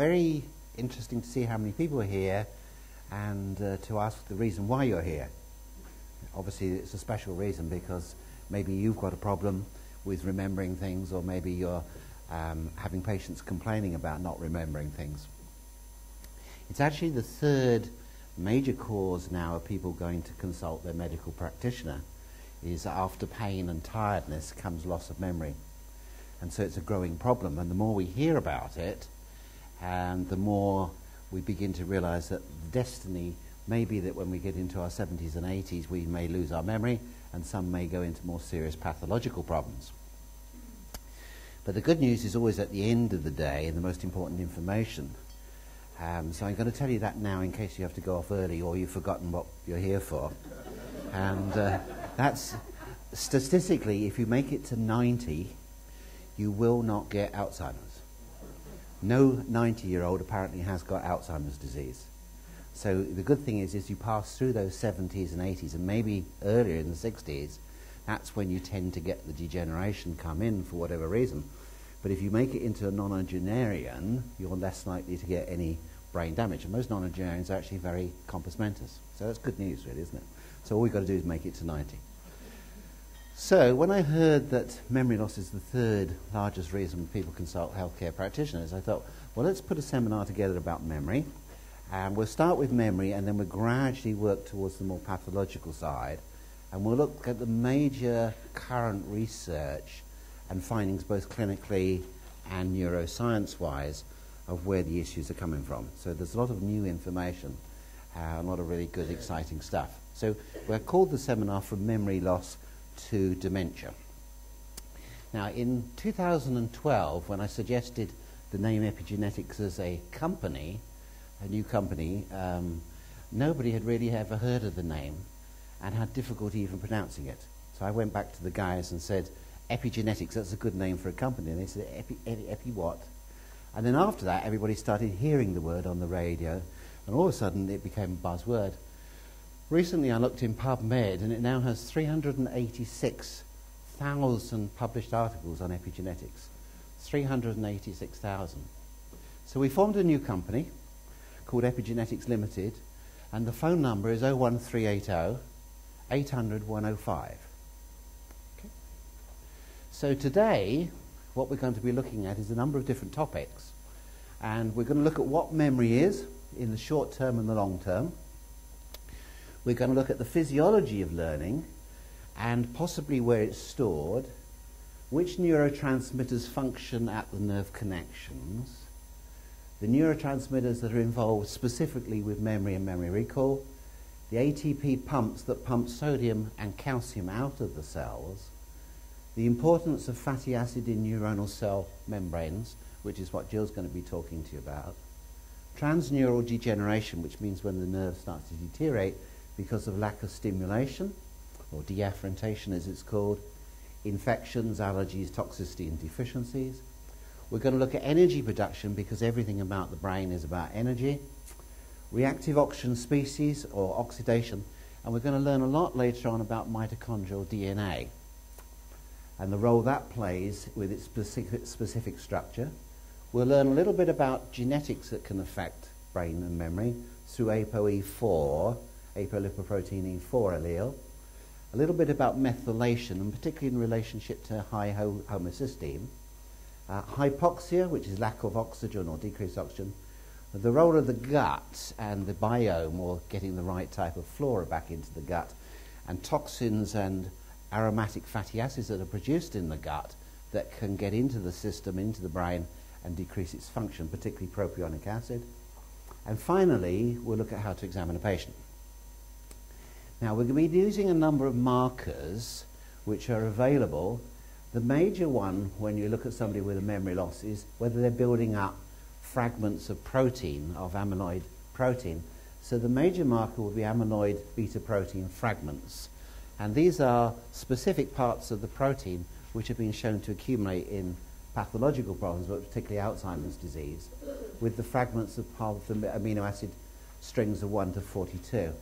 very interesting to see how many people are here and uh, to ask the reason why you're here. Obviously, it's a special reason because maybe you've got a problem with remembering things, or maybe you're um, having patients complaining about not remembering things. It's actually the third major cause now of people going to consult their medical practitioner is after pain and tiredness comes loss of memory. And so it's a growing problem. And the more we hear about it, and the more we begin to realize that destiny may be that when we get into our 70s and 80s, we may lose our memory, and some may go into more serious pathological problems. But the good news is always at the end of the day, and the most important information. Um, so I'm going to tell you that now in case you have to go off early or you've forgotten what you're here for. and uh, that's statistically, if you make it to 90, you will not get Alzheimer's. No 90 year old apparently has got Alzheimer's disease. So the good thing is, is you pass through those 70s and 80s, and maybe earlier in the 60s, that's when you tend to get the degeneration come in for whatever reason. But if you make it into a nonagenarian, you're less likely to get any brain damage. And most nonagenarians are actually very compos mentis. So that's good news, really, isn't it? So all we've got to do is make it to 90. So when I heard that memory loss is the third largest reason people consult healthcare practitioners, I thought, well, let's put a seminar together about memory. And we'll start with memory and then we'll gradually work towards the more pathological side. And we'll look at the major current research and findings both clinically and neuroscience-wise of where the issues are coming from. So there's a lot of new information, uh, a lot of really good, exciting stuff. So we're called the seminar From Memory Loss to dementia. Now, in 2012, when I suggested the name epigenetics as a company, a new company, um, nobody had really ever heard of the name and had difficulty even pronouncing it. So I went back to the guys and said, epigenetics, that's a good name for a company. And they said, epi, epi, epi what? And then after that, everybody started hearing the word on the radio, and all of a sudden it became a buzzword. Recently, I looked in PubMed, and it now has 386,000 published articles on epigenetics. 386,000. So we formed a new company called Epigenetics Limited, and the phone number is 01380 800 105. Okay. So today, what we're going to be looking at is a number of different topics, and we're going to look at what memory is in the short term and the long term. We're going to look at the physiology of learning and possibly where it's stored, which neurotransmitters function at the nerve connections, the neurotransmitters that are involved specifically with memory and memory recall, the ATP pumps that pump sodium and calcium out of the cells, the importance of fatty acid in neuronal cell membranes, which is what Jill's going to be talking to you about, transneural degeneration, which means when the nerve starts to deteriorate, because of lack of stimulation, or deafferentation as it's called, infections, allergies, toxicity, and deficiencies. We're going to look at energy production because everything about the brain is about energy, reactive oxygen species or oxidation, and we're going to learn a lot later on about mitochondrial DNA and the role that plays with its specific, specific structure. We'll learn a little bit about genetics that can affect brain and memory through ApoE4 apolipoprotein E4 allele, a little bit about methylation, and particularly in relationship to high ho homocysteine, uh, hypoxia, which is lack of oxygen or decreased oxygen, the role of the gut and the biome, or getting the right type of flora back into the gut, and toxins and aromatic fatty acids that are produced in the gut that can get into the system, into the brain, and decrease its function, particularly propionic acid. And finally, we'll look at how to examine a patient. Now we're going to be using a number of markers which are available. The major one when you look at somebody with a memory loss is whether they're building up fragments of protein, of amyloid protein. So the major marker will be amyloid beta protein fragments. And these are specific parts of the protein which have been shown to accumulate in pathological problems, but particularly Alzheimer's disease, with the fragments of the amino acid strings of 1 to 42.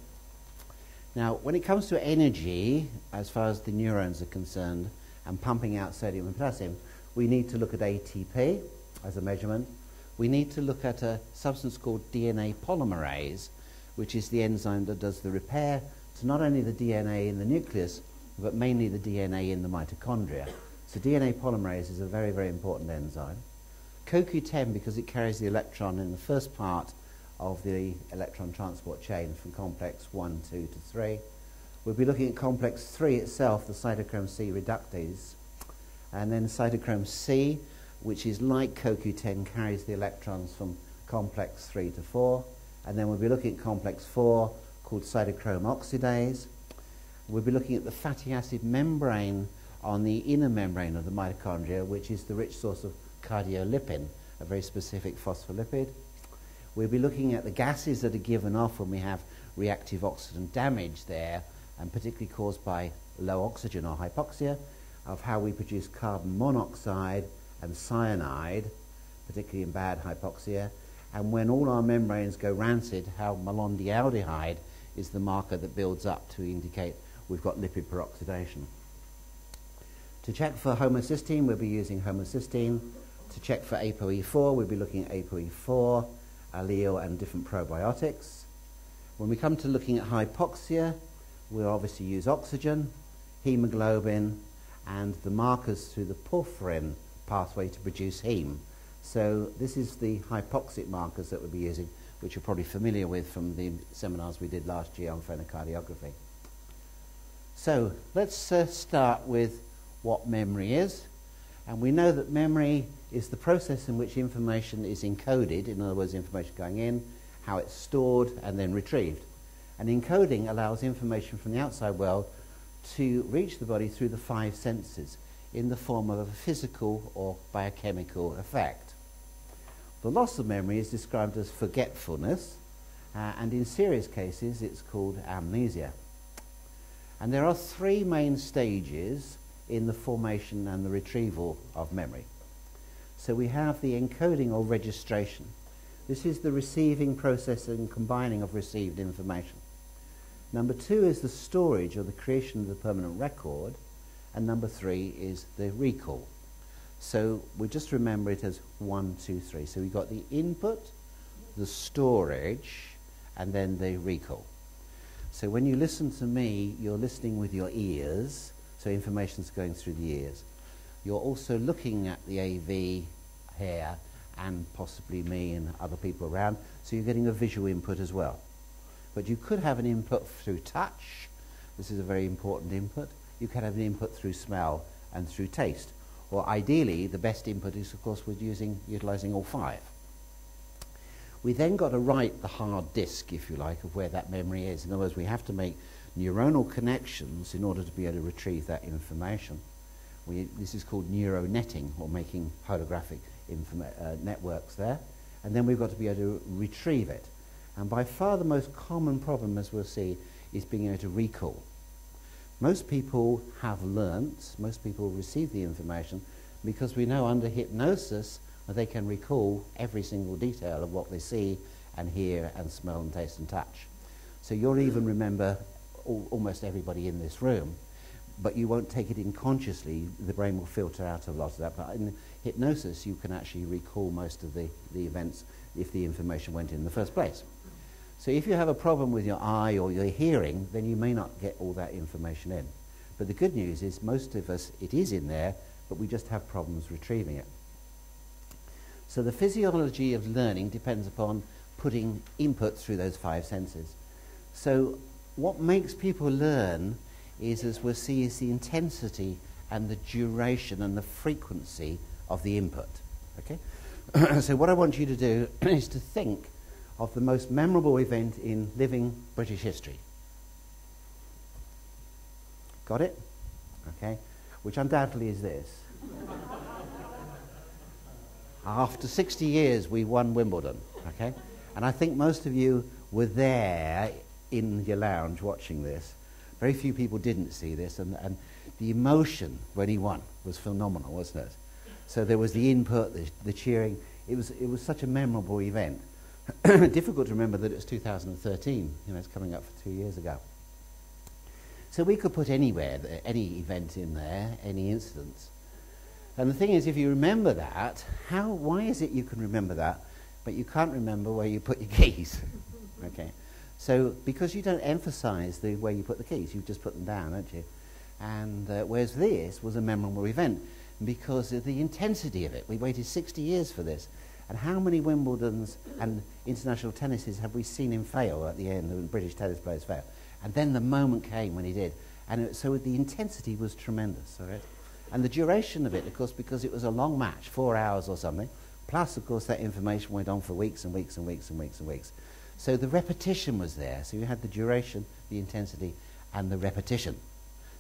Now, when it comes to energy, as far as the neurons are concerned, and pumping out sodium and potassium, we need to look at ATP as a measurement. we need to look at a substance called DNA polymerase, which is the enzyme that does the repair to not only the DNA in the nucleus, but mainly the DNA in the mitochondria. So DNA polymerase is a very, very important enzyme. CoQ10, because it carries the electron in the first part of the electron transport chain from complex 1, 2 to 3. We'll be looking at complex 3 itself, the cytochrome C reductase, and then cytochrome C, which is like CoQ10, carries the electrons from complex 3 to 4. And then we'll be looking at complex 4, called cytochrome oxidase. We'll be looking at the fatty acid membrane on the inner membrane of the mitochondria, which is the rich source of cardiolipin, a very specific phospholipid. We'll be looking at the gases that are given off when we have reactive oxygen damage there, and particularly caused by low oxygen or hypoxia, of how we produce carbon monoxide and cyanide, particularly in bad hypoxia, and when all our membranes go rancid, how malondialdehyde is the marker that builds up to indicate we've got lipid peroxidation. To check for homocysteine, we'll be using homocysteine. To check for ApoE4, we'll be looking at ApoE4, allele, and different probiotics. When we come to looking at hypoxia, we'll obviously use oxygen, hemoglobin, and the markers through the porphyrin pathway to produce heme. So this is the hypoxic markers that we'll be using, which you're probably familiar with from the seminars we did last year on phonocardiography. So let's uh, start with what memory is. And we know that memory is the process in which information is encoded, in other words, information going in, how it's stored and then retrieved. And encoding allows information from the outside world to reach the body through the five senses in the form of a physical or biochemical effect. The loss of memory is described as forgetfulness, uh, and in serious cases it's called amnesia. And there are three main stages in the formation and the retrieval of memory. So we have the encoding or registration. This is the receiving, processing, and combining of received information. Number two is the storage or the creation of the permanent record. And number three is the recall. So we just remember it as one, two, three. So we've got the input, the storage, and then the recall. So when you listen to me, you're listening with your ears, so information's going through the ears. You're also looking at the AV here and possibly me and other people around, so you're getting a visual input as well. But you could have an input through touch. This is a very important input. You could have an input through smell and through taste. Or ideally, the best input is, of course, with using, utilizing all five. We then got to write the hard disk, if you like, of where that memory is. In other words, we have to make neuronal connections in order to be able to retrieve that information. We, this is called neuronetting, or making holographic uh, networks there. And then we've got to be able to retrieve it. And by far the most common problem, as we'll see, is being able to recall. Most people have learnt, most people receive the information because we know under hypnosis they can recall every single detail of what they see and hear and smell and taste and touch. So you'll even remember all, almost everybody in this room, but you won't take it in consciously. The brain will filter out a lot of that. But in hypnosis, you can actually recall most of the, the events if the information went in the first place. So if you have a problem with your eye or your hearing, then you may not get all that information in. But the good news is most of us, it is in there, but we just have problems retrieving it. So the physiology of learning depends upon putting input through those five senses. So what makes people learn is, as we'll see, is the intensity and the duration and the frequency of the input. Okay? so what I want you to do is to think of the most memorable event in living British history. Got it? Okay? Which undoubtedly is this. After 60 years, we won Wimbledon. Okay? And I think most of you were there in your lounge watching this. Very few people didn't see this, and, and the emotion when he won was phenomenal, wasn't it? So there was the input, the, the cheering. It was, it was such a memorable event. difficult to remember that it's 2013. You know, it's coming up for two years ago. So we could put anywhere, any event in there, any instance. And the thing is, if you remember that, how, why is it you can remember that? but you can't remember where you put your keys. okay? So because you don't emphasize the way you put the keys, you just put them down, don't you? And uh, whereas this was a memorable event because of the intensity of it. We waited 60 years for this. And how many Wimbledons and international tennises have we seen him fail at the end, the British tennis players fail? And then the moment came when he did. And it, so the intensity was tremendous, all right? And the duration of it, of course, because it was a long match, four hours or something, plus, of course, that information went on for weeks and weeks and weeks and weeks and weeks. So the repetition was there. So you had the duration, the intensity, and the repetition.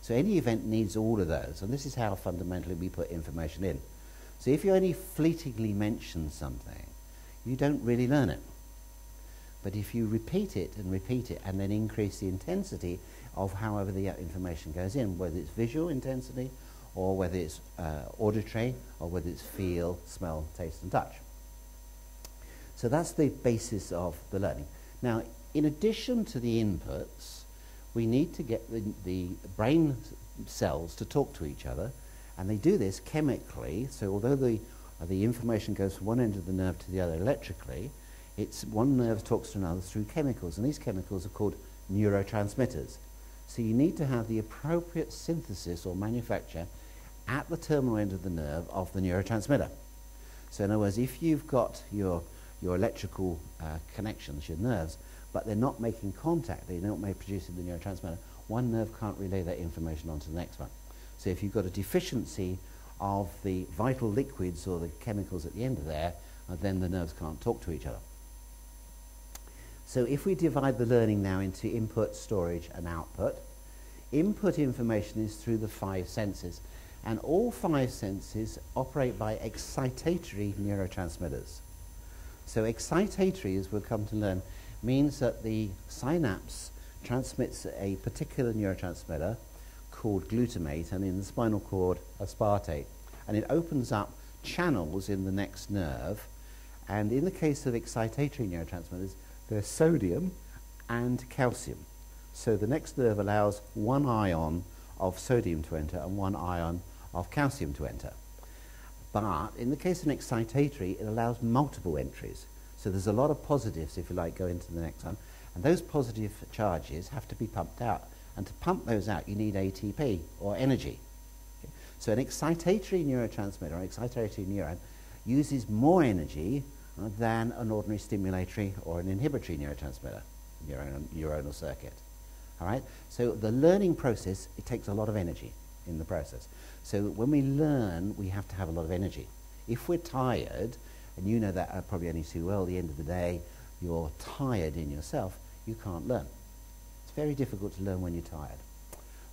So any event needs all of those. And this is how fundamentally we put information in. So if you only fleetingly mention something, you don't really learn it. But if you repeat it and repeat it and then increase the intensity of however the information goes in, whether it's visual intensity or whether it's uh, auditory or whether it's feel, smell, taste and touch. So that's the basis of the learning. Now, in addition to the inputs, we need to get the, the brain cells to talk to each other, and they do this chemically. So although the, uh, the information goes from one end of the nerve to the other electrically, it's one nerve talks to another through chemicals, and these chemicals are called neurotransmitters. So you need to have the appropriate synthesis or manufacture at the terminal end of the nerve of the neurotransmitter. So in other words, if you've got your, your electrical uh, connections, your nerves, but they're not making contact, they're not producing the neurotransmitter, one nerve can't relay that information onto the next one. So if you've got a deficiency of the vital liquids or the chemicals at the end of there, uh, then the nerves can't talk to each other. So if we divide the learning now into input, storage, and output, input information is through the five senses. And all five senses operate by excitatory neurotransmitters. So excitatory, as we'll come to learn, means that the synapse transmits a particular neurotransmitter called glutamate and in the spinal cord aspartate. And it opens up channels in the next nerve. And in the case of excitatory neurotransmitters, there's sodium and calcium. So the next nerve allows one ion of sodium to enter and one ion of calcium to enter. But in the case of an excitatory, it allows multiple entries. So there's a lot of positives, if you like, go into the next one. And those positive charges have to be pumped out. And to pump those out, you need ATP, or energy. Okay? So an excitatory neurotransmitter, or excitatory neuron, uses more energy uh, than an ordinary stimulatory or an inhibitory neurotransmitter, neuronal, neuronal circuit. All right? So the learning process, it takes a lot of energy in the process. So when we learn, we have to have a lot of energy. If we're tired, and you know that uh, probably only too well, at the end of the day, you're tired in yourself, you can't learn. It's very difficult to learn when you're tired.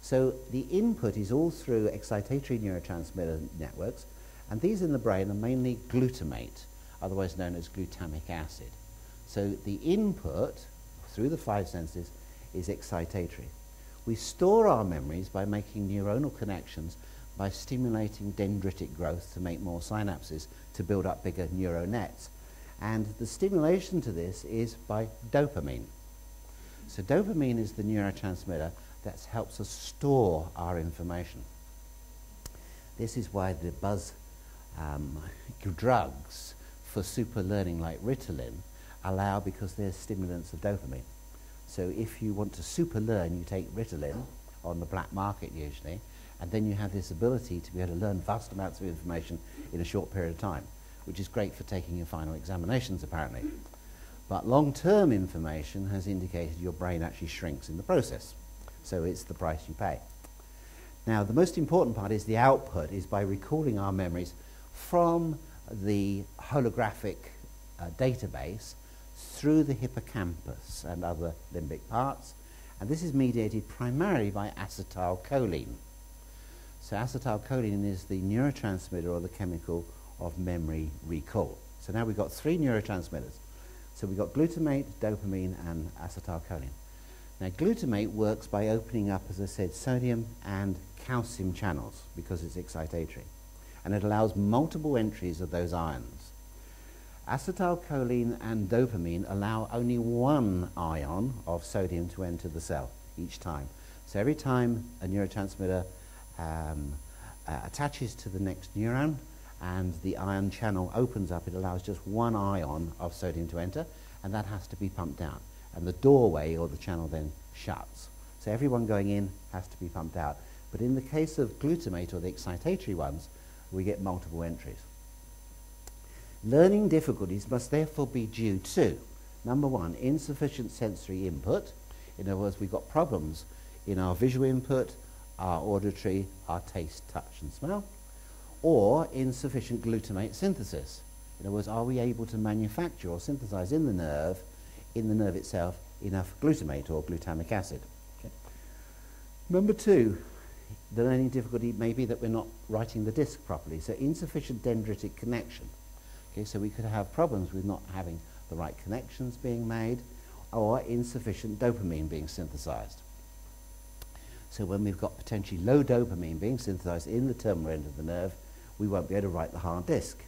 So the input is all through excitatory neurotransmitter networks, and these in the brain are mainly glutamate, otherwise known as glutamic acid. So the input through the five senses is excitatory. We store our memories by making neuronal connections by stimulating dendritic growth to make more synapses to build up bigger neural nets. And the stimulation to this is by dopamine. So dopamine is the neurotransmitter that helps us store our information. This is why the buzz um, drugs for super learning like Ritalin allow because they're stimulants of dopamine. So if you want to super learn, you take Ritalin on the black market usually, and then you have this ability to be able to learn vast amounts of information in a short period of time, which is great for taking your final examinations apparently. But long-term information has indicated your brain actually shrinks in the process. So it's the price you pay. Now, the most important part is the output, is by recalling our memories from the holographic uh, database through the hippocampus and other limbic parts. And this is mediated primarily by acetylcholine. So acetylcholine is the neurotransmitter or the chemical of memory recall. So now we've got three neurotransmitters. So we've got glutamate, dopamine, and acetylcholine. Now glutamate works by opening up, as I said, sodium and calcium channels because it's excitatory. And it allows multiple entries of those ions. Acetylcholine and dopamine allow only one ion of sodium to enter the cell each time. So every time a neurotransmitter um, uh, attaches to the next neuron, and the ion channel opens up, it allows just one ion of sodium to enter, and that has to be pumped out. And the doorway or the channel then shuts. So everyone going in has to be pumped out. But in the case of glutamate or the excitatory ones, we get multiple entries. Learning difficulties must therefore be due to, number one, insufficient sensory input. In other words, we've got problems in our visual input, our auditory, our taste, touch and smell, or insufficient glutamate synthesis. In other words, are we able to manufacture or synthesize in the nerve, in the nerve itself, enough glutamate or glutamic acid? Okay. Number two, the learning difficulty may be that we're not writing the disc properly, so insufficient dendritic connection. Okay, so we could have problems with not having the right connections being made or insufficient dopamine being synthesized. So when we've got potentially low dopamine being synthesized in the terminal end of the nerve, we won't be able to write the hard disk.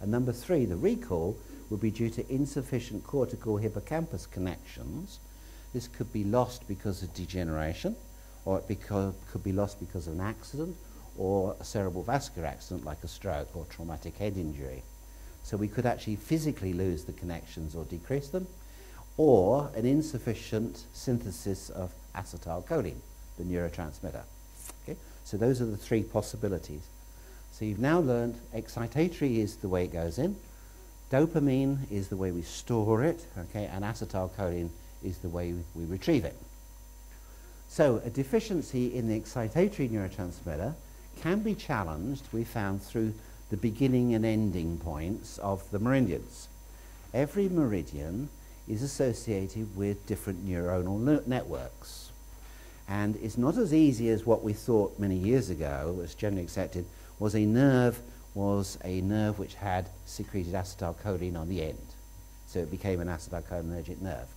And number three, the recall would be due to insufficient cortical hippocampus connections. This could be lost because of degeneration, or it could be lost because of an accident, or a cerebral vascular accident like a stroke or traumatic head injury. So we could actually physically lose the connections or decrease them, or an insufficient synthesis of acetylcholine the neurotransmitter. Okay? So those are the three possibilities. So you've now learned excitatory is the way it goes in, dopamine is the way we store it, okay, and acetylcholine is the way we retrieve it. So a deficiency in the excitatory neurotransmitter can be challenged, we found, through the beginning and ending points of the meridians. Every meridian is associated with different neuronal networks. And it's not as easy as what we thought many years ago, was generally accepted, was a nerve was a nerve which had secreted acetylcholine on the end. So it became an acetylcholinergic nerve.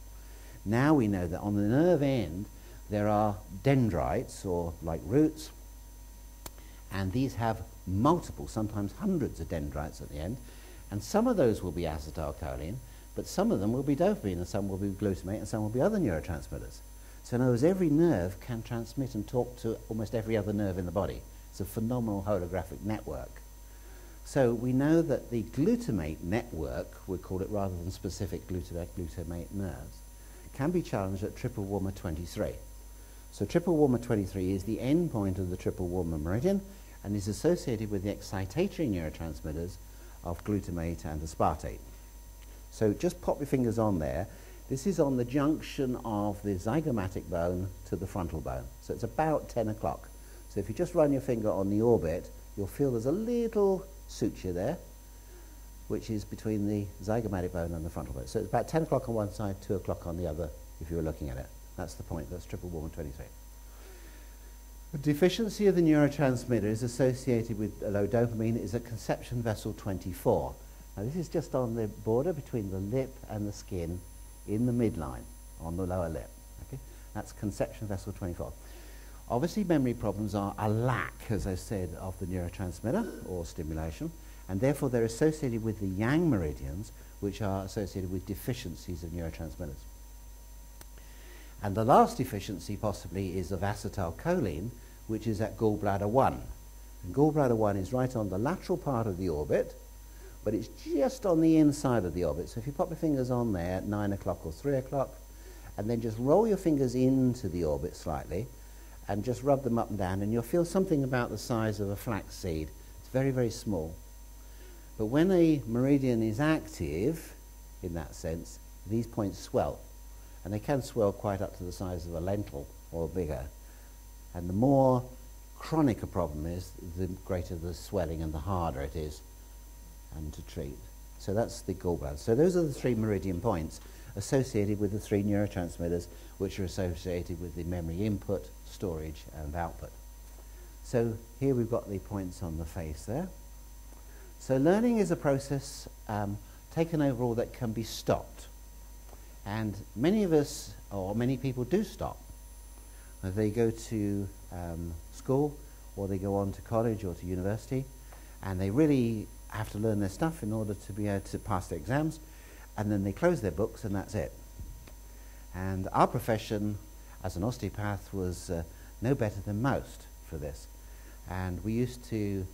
Now we know that on the nerve end there are dendrites, or like roots, and these have multiple, sometimes hundreds of dendrites at the end, and some of those will be acetylcholine, but some of them will be dopamine, and some will be glutamate, and some will be other neurotransmitters. So in other words, every nerve can transmit and talk to almost every other nerve in the body. It's a phenomenal holographic network. So we know that the glutamate network, we call it rather than specific glutamate, glutamate nerves, can be challenged at triple warmer 23. So triple warmer 23 is the end point of the triple warmer meridian and is associated with the excitatory neurotransmitters of glutamate and aspartate. So just pop your fingers on there this is on the junction of the zygomatic bone to the frontal bone. So it's about 10 o'clock. So if you just run your finger on the orbit, you'll feel there's a little suture there, which is between the zygomatic bone and the frontal bone. So it's about 10 o'clock on one side, 2 o'clock on the other, if you were looking at it. That's the point. That's triple warmer 23. The deficiency of the neurotransmitter is associated with low dopamine is at conception vessel 24. Now this is just on the border between the lip and the skin in the midline on the lower lip. Okay? That's conception vessel 24. Obviously, memory problems are a lack, as I said, of the neurotransmitter or stimulation, and therefore they're associated with the yang meridians, which are associated with deficiencies of neurotransmitters. And the last deficiency possibly is of acetylcholine, which is at gallbladder 1. And gallbladder 1 is right on the lateral part of the orbit, but it's just on the inside of the orbit. So if you pop your fingers on there at 9 o'clock or 3 o'clock, and then just roll your fingers into the orbit slightly, and just rub them up and down, and you'll feel something about the size of a flax seed. It's very, very small. But when a meridian is active, in that sense, these points swell. And they can swell quite up to the size of a lentil or bigger. And the more chronic a problem is, the greater the swelling and the harder it is and to treat. So that's the gallbladder. So those are the three meridian points associated with the three neurotransmitters which are associated with the memory input, storage and output. So here we've got the points on the face there. So learning is a process um, taken overall that can be stopped. And many of us, or many people do stop. They go to um, school or they go on to college or to university and they really have to learn their stuff in order to be able to pass their exams, and then they close their books, and that's it. And our profession as an osteopath was uh, no better than most for this. And we used to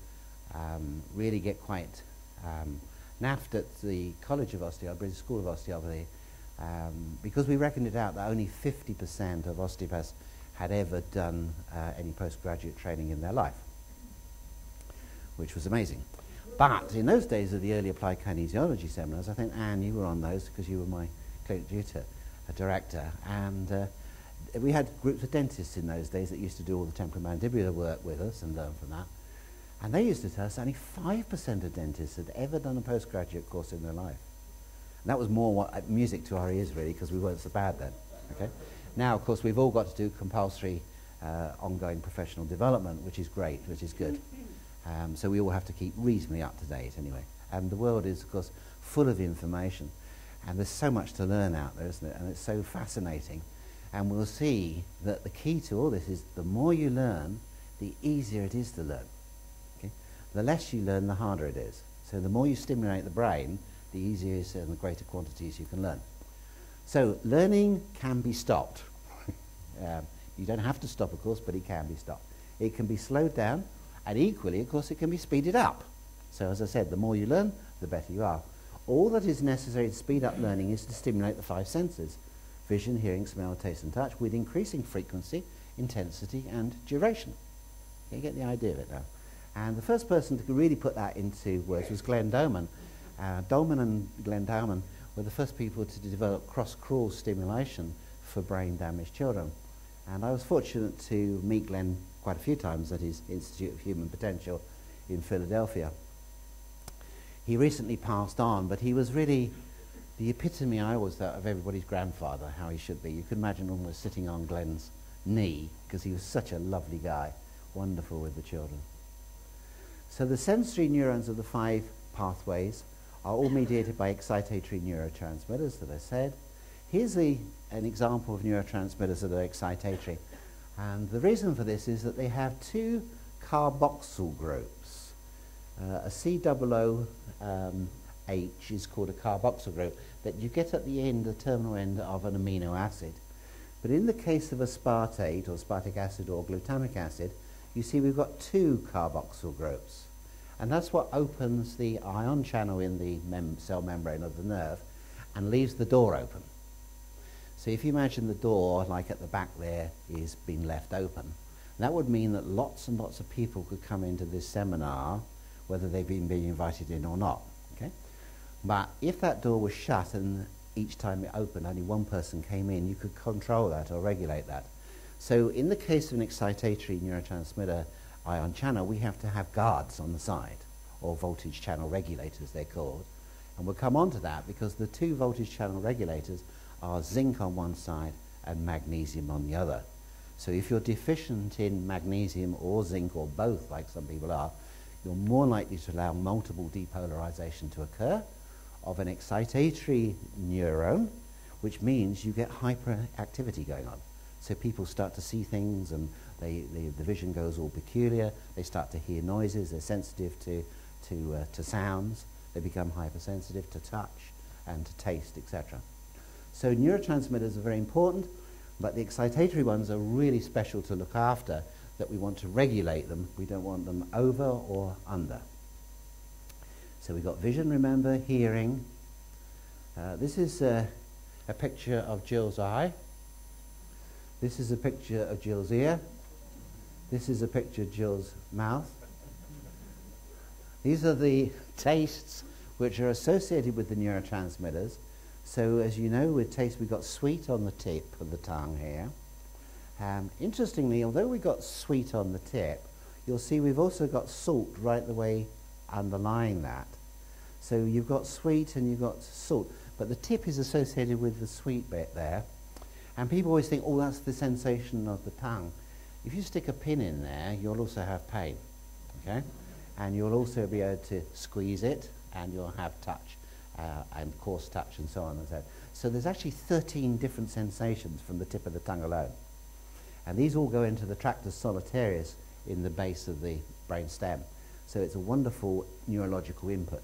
um, really get quite um, naffed at the College of Osteopathy, British School of Osteopathy, um, because we reckoned it out that only 50% of osteopaths had ever done uh, any postgraduate training in their life, which was amazing. But in those days of the early applied kinesiology seminars, I think, Anne, you were on those because you were my clinic tutor, a director, and uh, we had groups of dentists in those days that used to do all the temporomandibular work with us and learn from that. And they used to tell us only 5% of dentists had ever done a postgraduate course in their life. And that was more what, uh, music to our ears, really, because we weren't so bad then. Okay? Now, of course, we've all got to do compulsory uh, ongoing professional development, which is great, which is good. Um, so we all have to keep reasonably up to date anyway. And the world is, of course, full of information. And there's so much to learn out there, isn't it? And it's so fascinating. And we'll see that the key to all this is the more you learn, the easier it is to learn. Okay? The less you learn, the harder it is. So the more you stimulate the brain, the easier and the greater quantities you can learn. So learning can be stopped. um, you don't have to stop, of course, but it can be stopped. It can be slowed down, and equally, of course, it can be speeded up. So as I said, the more you learn, the better you are. All that is necessary to speed up learning is to stimulate the five senses vision, hearing, smell, taste, and touch with increasing frequency, intensity, and duration. You get the idea of it now. And the first person to really put that into words was Glenn Doman. Uh, Dolman and Glenn Doman were the first people to develop cross-crawl stimulation for brain-damaged children. And I was fortunate to meet Glenn quite a few times at his Institute of Human Potential in Philadelphia. He recently passed on, but he was really the epitome I always thought of everybody's grandfather, how he should be. You could imagine almost sitting on Glenn's knee because he was such a lovely guy, wonderful with the children. So the sensory neurons of the five pathways are all mediated by excitatory neurotransmitters that I said. Here's a, an example of neurotransmitters that are excitatory. And the reason for this is that they have two carboxyl groups. Uh, a COO um, is called a carboxyl group that you get at the end, the terminal end of an amino acid. But in the case of aspartate or aspartic acid or glutamic acid, you see we've got two carboxyl groups. And that's what opens the ion channel in the mem cell membrane of the nerve and leaves the door open. So if you imagine the door, like at the back there, is being left open, that would mean that lots and lots of people could come into this seminar, whether they've been being invited in or not. Okay? But if that door was shut and each time it opened only one person came in, you could control that or regulate that. So in the case of an excitatory neurotransmitter ion channel, we have to have guards on the side, or voltage channel regulators they're called. And we'll come on to that because the two voltage channel regulators are zinc on one side and magnesium on the other. So if you're deficient in magnesium or zinc or both, like some people are, you're more likely to allow multiple depolarization to occur of an excitatory neuron, which means you get hyperactivity going on. So people start to see things and they, they, the vision goes all peculiar. They start to hear noises. They're sensitive to, to, uh, to sounds. They become hypersensitive to touch and to taste, etc. So neurotransmitters are very important, but the excitatory ones are really special to look after, that we want to regulate them. We don't want them over or under. So we've got vision, remember, hearing. Uh, this is uh, a picture of Jill's eye. This is a picture of Jill's ear. This is a picture of Jill's mouth. These are the tastes which are associated with the neurotransmitters. So as you know, with taste, we've got sweet on the tip of the tongue here. Um, interestingly, although we've got sweet on the tip, you'll see we've also got salt right the way underlying that. So you've got sweet and you've got salt, but the tip is associated with the sweet bit there. And people always think, oh, that's the sensation of the tongue. If you stick a pin in there, you'll also have pain, okay? And you'll also be able to squeeze it, and you'll have touch, uh, and coarse touch, and so on and so on. So there's actually 13 different sensations from the tip of the tongue alone. And these all go into the tractus solitarius in the base of the brain stem. So it's a wonderful neurological input.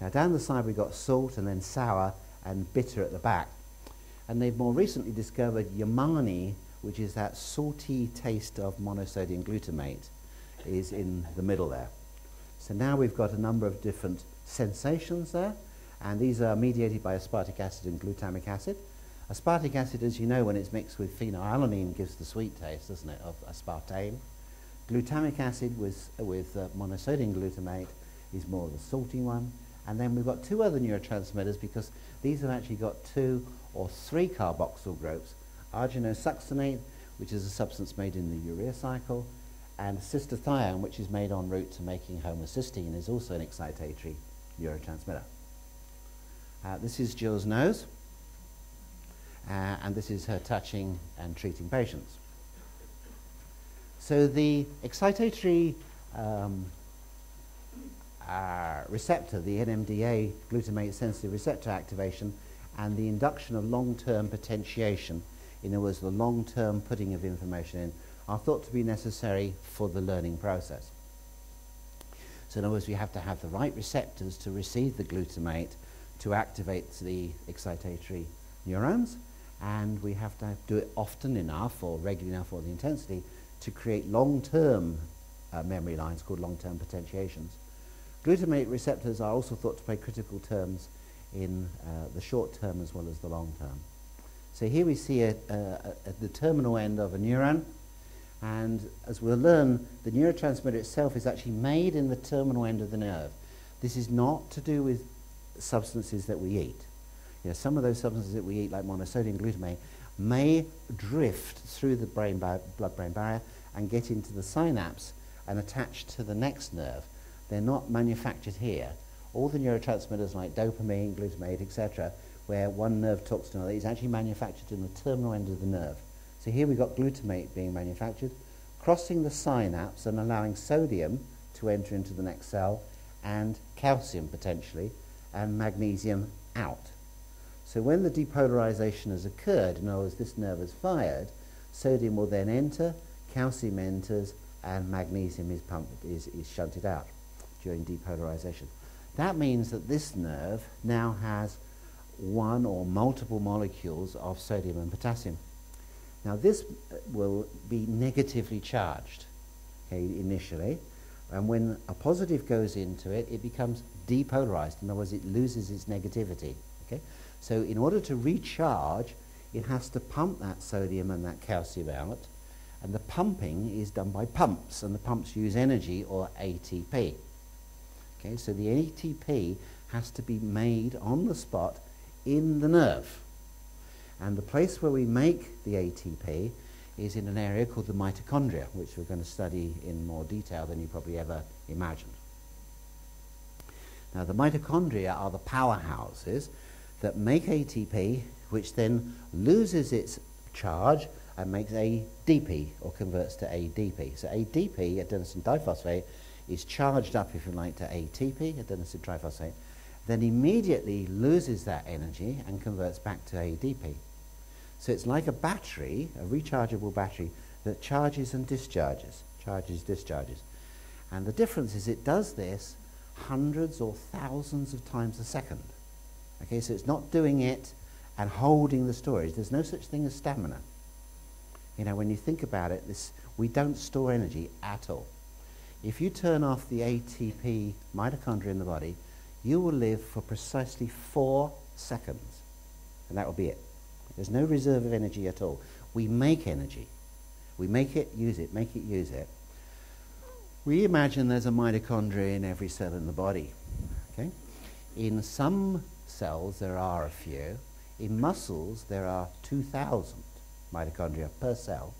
Now down the side we've got salt and then sour and bitter at the back. And they've more recently discovered umami, which is that salty taste of monosodium glutamate, is in the middle there. So now we've got a number of different sensations there, and these are mediated by aspartic acid and glutamic acid. Aspartic acid, as you know, when it's mixed with phenylalanine, gives the sweet taste, doesn't it, of aspartame. Glutamic acid with, with uh, monosodium glutamate is more of the salty one. And then we've got two other neurotransmitters because these have actually got two or three carboxyl groups. Arginosuccinate, which is a substance made in the urea cycle, and cystathione, which is made en route to making homocysteine, is also an excitatory neurotransmitter. Uh, this is Jill's nose, uh, and this is her touching and treating patients. So the excitatory um, uh, receptor, the NMDA glutamate sensitive receptor activation, and the induction of long-term potentiation, in other words, the long-term putting of information in, are thought to be necessary for the learning process. So in other words, we have to have the right receptors to receive the glutamate to activate the excitatory neurons, and we have to do it often enough or regularly enough for the intensity to create long-term uh, memory lines called long-term potentiations. Glutamate receptors are also thought to play critical terms in uh, the short term as well as the long term. So here we see a, the terminal end of a neuron, and as we'll learn, the neurotransmitter itself is actually made in the terminal end of the nerve. This is not to do with substances that we eat. You know, some of those substances that we eat, like monosodium glutamate, may drift through the brain blood-brain barrier and get into the synapse and attach to the next nerve. They're not manufactured here. All the neurotransmitters like dopamine, glutamate, etc., where one nerve talks to another, is actually manufactured in the terminal end of the nerve. So here we've got glutamate being manufactured, crossing the synapse and allowing sodium to enter into the next cell, and calcium potentially, and magnesium out. So when the depolarization has occurred, in other words, this nerve is fired, sodium will then enter, calcium enters, and magnesium is, pumped, is, is shunted out during depolarization. That means that this nerve now has one or multiple molecules of sodium and potassium. Now this will be negatively charged okay, initially, and when a positive goes into it, it becomes depolarized. In other words, it loses its negativity. Okay? So in order to recharge, it has to pump that sodium and that calcium out, and the pumping is done by pumps, and the pumps use energy or ATP. Okay, so the ATP has to be made on the spot in the nerve. And the place where we make the ATP is in an area called the mitochondria, which we're going to study in more detail than you probably ever imagined. Now, the mitochondria are the powerhouses that make ATP, which then loses its charge and makes ADP, or converts to ADP. So ADP, adenosine diphosphate, is charged up, if you like, to ATP, adenosine triphosphate, then immediately loses that energy and converts back to ADP. So it's like a battery, a rechargeable battery, that charges and discharges, charges, discharges. And the difference is it does this hundreds or thousands of times a second. Okay, so it's not doing it and holding the storage. There's no such thing as stamina. You know, when you think about it, this, we don't store energy at all. If you turn off the ATP mitochondria in the body, you will live for precisely four seconds. And that will be it. There's no reserve of energy at all. We make energy. We make it, use it, make it, use it. We imagine there's a mitochondria in every cell in the body. Okay? In some cells, there are a few. In muscles, there are 2,000 mitochondria per cell.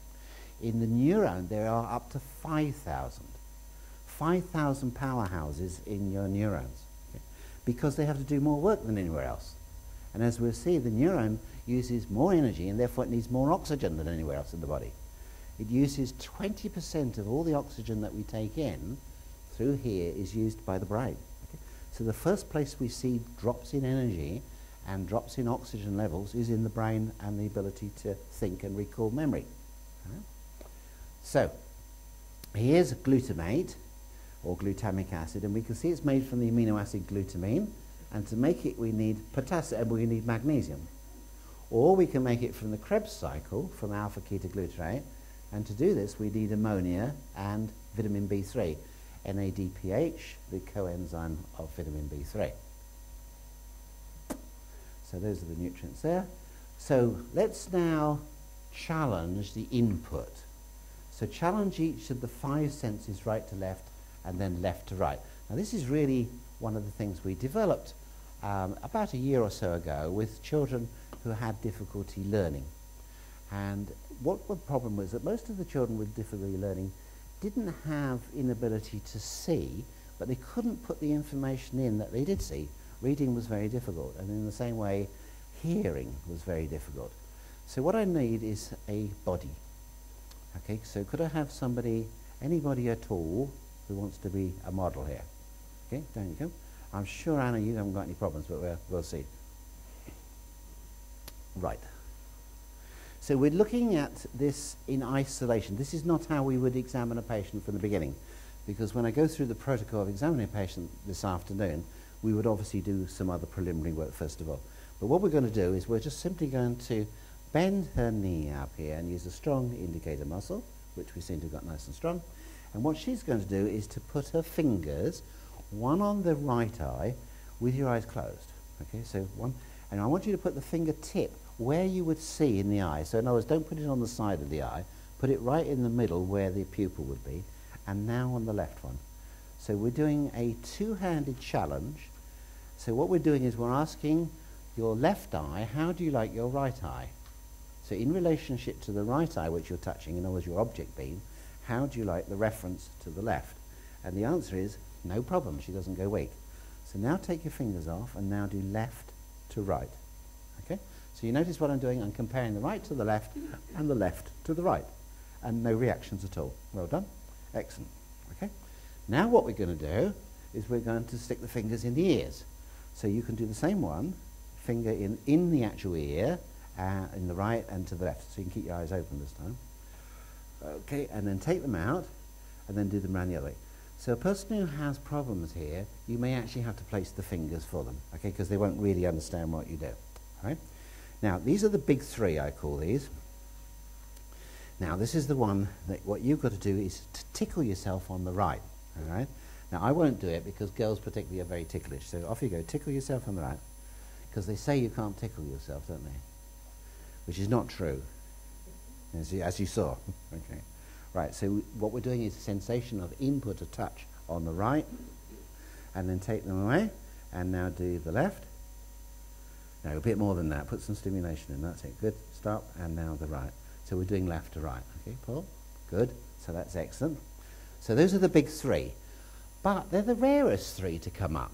In the neuron, there are up to 5,000. 5,000 powerhouses in your neurons? Because they have to do more work than anywhere else. And as we'll see, the neuron uses more energy and therefore it needs more oxygen than anywhere else in the body. It uses 20% of all the oxygen that we take in through here is used by the brain. Okay? So the first place we see drops in energy and drops in oxygen levels is in the brain and the ability to think and recall memory. So here's glutamate or glutamic acid and we can see it's made from the amino acid glutamine and to make it we need potassium we need magnesium. Or we can make it from the Krebs cycle from alpha ketoglutarate and to do this we need ammonia and vitamin B3. NADPH, the coenzyme of vitamin B3. So those are the nutrients there. So let's now challenge the input. So challenge each of the five senses right to left and then left to right. Now this is really one of the things we developed um, about a year or so ago with children who had difficulty learning. And what the problem was that most of the children with difficulty learning didn't have inability to see, but they couldn't put the information in that they did see. Reading was very difficult, and in the same way, hearing was very difficult. So what I need is a body. Okay, so could I have somebody, anybody at all, who wants to be a model here? Okay, down you go. I'm sure, Anna, you haven't got any problems, but we'll, we'll see. Right. So we're looking at this in isolation. This is not how we would examine a patient from the beginning, because when I go through the protocol of examining a patient this afternoon, we would obviously do some other preliminary work first of all. But what we're going to do is we're just simply going to bend her knee up here and use a strong indicator muscle, which we seem to have got nice and strong. And what she's going to do is to put her fingers, one on the right eye, with your eyes closed. Okay, so one, and I want you to put the fingertip where you would see in the eye. So in other words, don't put it on the side of the eye, put it right in the middle where the pupil would be, and now on the left one. So we're doing a two-handed challenge. So what we're doing is we're asking your left eye, how do you like your right eye? So in relationship to the right eye, which you're touching, in other words, your object beam, how do you like the reference to the left? And the answer is, no problem, she doesn't go weak. So now take your fingers off and now do left to right. Okay? So you notice what I'm doing? I'm comparing the right to the left and the left to the right. And no reactions at all. Well done. Excellent. Okay? Now what we're going to do is we're going to stick the fingers in the ears. So you can do the same one, finger in, in the actual ear, uh, in the right and to the left. So you can keep your eyes open this time. Okay, and then take them out and then do them way. So a person who has problems here, you may actually have to place the fingers for them, okay, because they won't really understand what you do. All right? Now, these are the big three, I call these. Now, this is the one that what you've got to do is to tickle yourself on the right. All right? Now, I won't do it because girls particularly are very ticklish. So off you go. Tickle yourself on the right. Because they say you can't tickle yourself, don't they? Which is not true, as you, as you saw. okay. Right, so what we're doing is a sensation of input a touch on the right, and then take them away, and now do the left. No, a bit more than that. Put some stimulation in. That's it. Good. Stop. And now the right. So we're doing left to right. Okay, Paul? Good. So that's excellent. So those are the big three. But they're the rarest three to come up,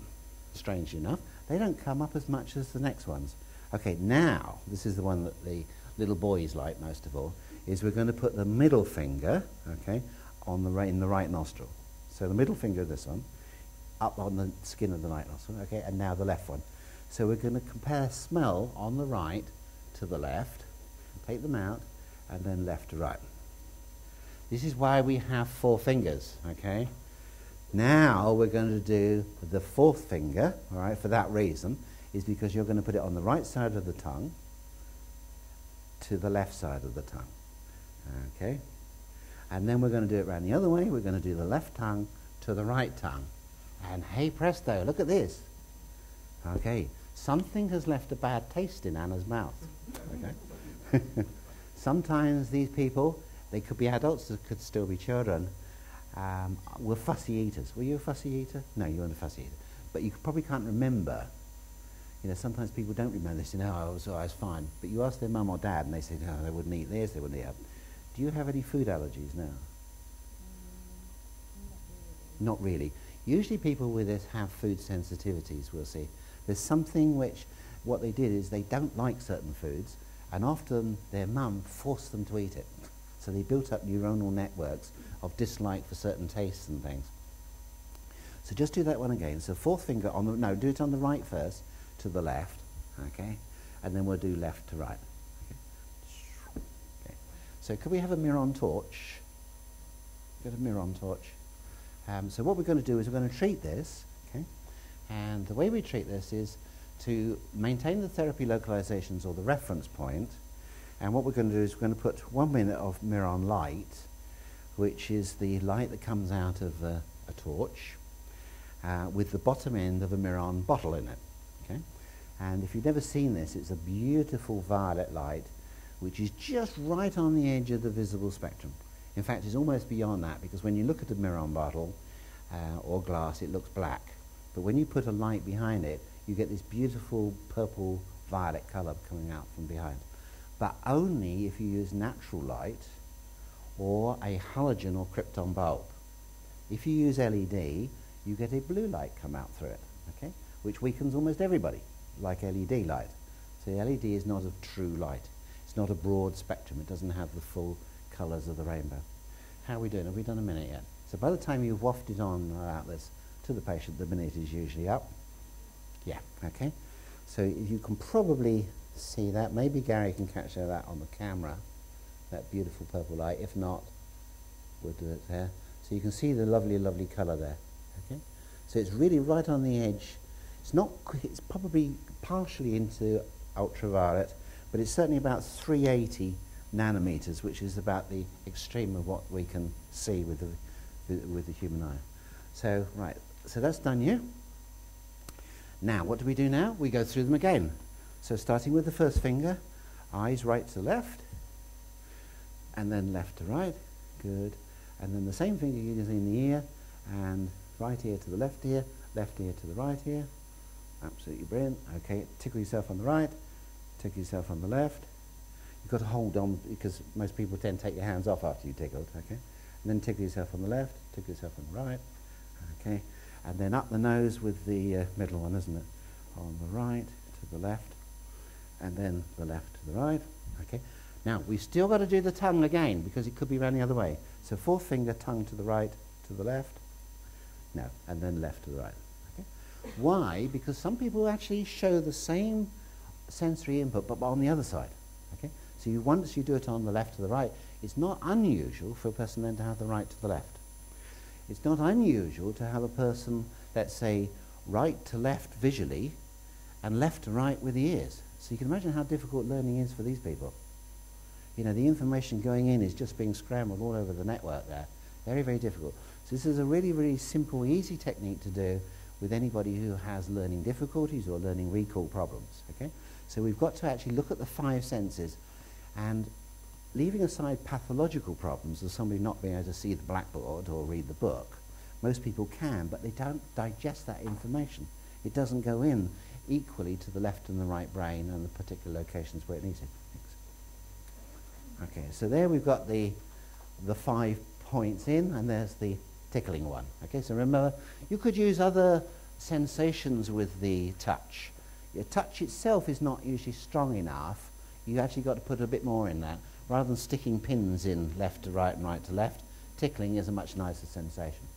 strangely enough. They don't come up as much as the next ones. Okay, now, this is the one that the little boys like most of all, is we're going to put the middle finger, okay, on the right, in the right nostril. So the middle finger, of this one, up on the skin of the right nostril, okay, and now the left one. So we're going to compare smell on the right to the left, take them out, and then left to right. This is why we have four fingers, okay? Now we're going to do the fourth finger, all right, for that reason, is because you're going to put it on the right side of the tongue to the left side of the tongue, okay? And then we're going to do it around the other way. We're going to do the left tongue to the right tongue. And hey presto, look at this. Okay, something has left a bad taste in Anna's mouth. Okay? Sometimes these people, they could be adults, they could still be children, um, were fussy eaters. Were you a fussy eater? No, you weren't a fussy eater. But you probably can't remember. You know, sometimes people don't remember this. You know, oh, I was, I was fine. But you ask their mum or dad, and they say, no, they wouldn't eat this, they wouldn't eat that. Do you have any food allergies now? Mm, not really. Not really. Usually people with this have food sensitivities, we'll see. There's something which, what they did is they don't like certain foods, and often their mum forced them to eat it. So they built up neuronal networks of dislike for certain tastes and things. So just do that one again. So fourth finger on the, no, do it on the right first, to the left, okay? And then we'll do left to right. So could we have a Miron torch? Get a Miron torch. Um, so what we're going to do is we're going to treat this, okay? And the way we treat this is to maintain the therapy localizations or the reference point. And what we're going to do is we're going to put one minute of Miron light, which is the light that comes out of the a torch uh, with the bottom end of a Miron bottle in it. Okay? And if you've never seen this, it's a beautiful violet light which is just right on the edge of the visible spectrum. In fact, it's almost beyond that because when you look at a Miron bottle uh, or glass, it looks black. But when you put a light behind it, you get this beautiful purple violet colour coming out from behind. But only if you use natural light or a halogen or krypton bulb. If you use LED, you get a blue light come out through it, okay, which weakens almost everybody, like LED light. So LED is not a true light. It's not a broad spectrum. It doesn't have the full colours of the rainbow. How are we doing? Have we done a minute yet? So by the time you've wafted on about this to the patient, the minute is usually up. Yeah, okay. So you can probably see that. Maybe Gary can capture that on the camera, that beautiful purple light. If not, we'll do it there. So you can see the lovely, lovely colour there. Okay. So it's really right on the edge. It's not. It's probably partially into ultraviolet, but it's certainly about 380 nanometers, which is about the extreme of what we can see with the, with the human eye. So, right, so that's done you. Now, what do we do now? We go through them again. So starting with the first finger, eyes right to left, and then left to right, good. And then the same finger using in the ear, and right ear to the left ear, left ear to the right ear. Absolutely brilliant. Okay, tickle yourself on the right, tickle yourself on the left. You've got to hold on because most people tend to take your hands off after you tickled, okay? And then tickle yourself on the left, tickle yourself on the right, okay? And then up the nose with the uh, middle one, isn't it? On the right, to the left, and then the left to the right, okay? Now, we've still got to do the tongue again because it could be around the other way. So fourth finger, tongue to the right, to the left, no, and then left to the right. Okay? Why? Because some people actually show the same sensory input, but on the other side. Okay? So you, once you do it on the left to the right, it's not unusual for a person then to have the right to the left. It's not unusual to have a person, let's say, right to left visually and left to right with the ears. So you can imagine how difficult learning is for these people. You know, the information going in is just being scrambled all over the network there. Very, very difficult. So this is a really, really simple, easy technique to do with anybody who has learning difficulties or learning recall problems. Okay? So we've got to actually look at the five senses and leaving aside pathological problems of somebody not being able to see the blackboard or read the book, most people can, but they don't digest that information. It doesn't go in equally to the left and the right brain and the particular locations where it needs it. Okay, so there we've got the, the five points in, and there's the tickling one. Okay, so remember, you could use other sensations with the touch. Your touch itself is not usually strong enough. You actually got to put a bit more in that. Rather than sticking pins in left to right and right to left, tickling is a much nicer sensation.